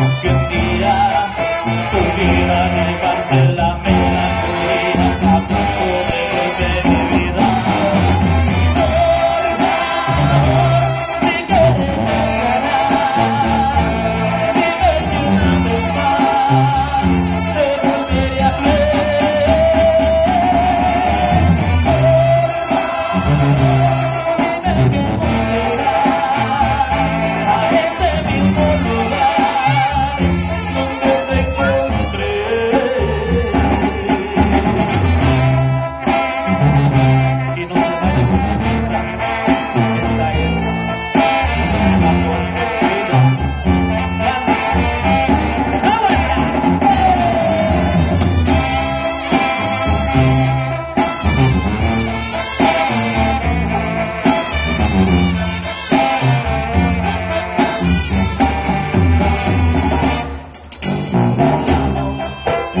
canción.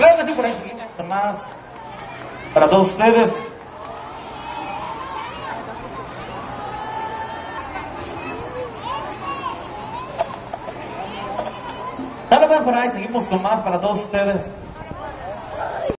Creo que sí, por ahí poquito más. Para todos ustedes. Dale más por ahí, seguimos con más para todos ustedes.